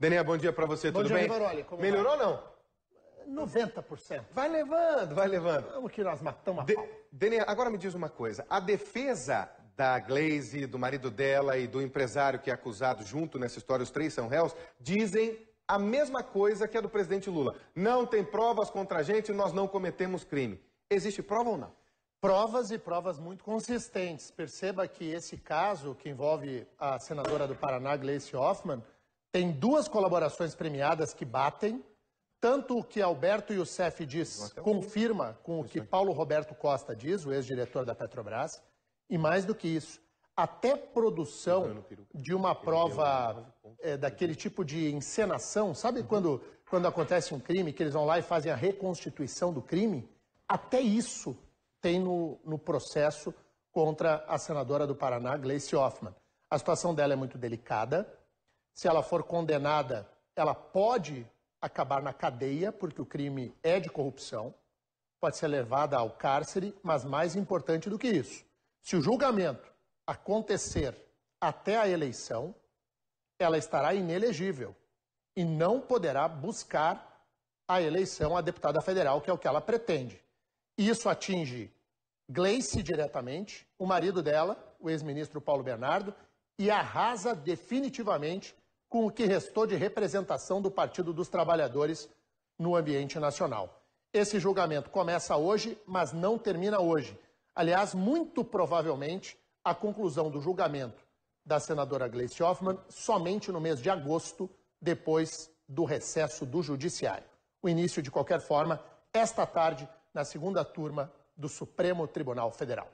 Daniel, bom dia para você, bom tudo dia, bem? Melhorou ou não? 90%. Vai levando, vai levando. Vamos que nós matamos a De... pau. Daniel, agora me diz uma coisa. A defesa da Glaze, do marido dela e do empresário que é acusado junto nessa história, os três são réus, dizem a mesma coisa que a do presidente Lula. Não tem provas contra a gente, nós não cometemos crime. Existe prova ou não? Provas e provas muito consistentes. Perceba que esse caso, que envolve a senadora do Paraná, Gleice Hoffmann, tem duas colaborações premiadas que batem. Tanto o que Alberto Youssef diz confirma com o que Paulo Roberto Costa diz, o ex-diretor da Petrobras, e mais do que isso, até produção de uma prova é, daquele tipo de encenação. Sabe quando, quando acontece um crime, que eles vão lá e fazem a reconstituição do crime? Até isso tem no, no processo contra a senadora do Paraná, Gleice Hoffmann. A situação dela é muito delicada. Se ela for condenada, ela pode acabar na cadeia, porque o crime é de corrupção, pode ser levada ao cárcere, mas mais importante do que isso, se o julgamento acontecer até a eleição, ela estará inelegível e não poderá buscar a eleição a deputada federal, que é o que ela pretende. Isso atinge Gleice diretamente, o marido dela, o ex-ministro Paulo Bernardo, e arrasa definitivamente com o que restou de representação do Partido dos Trabalhadores no ambiente nacional. Esse julgamento começa hoje, mas não termina hoje. Aliás, muito provavelmente, a conclusão do julgamento da senadora Gleice Hoffmann somente no mês de agosto, depois do recesso do Judiciário. O início, de qualquer forma, esta tarde, na segunda turma do Supremo Tribunal Federal.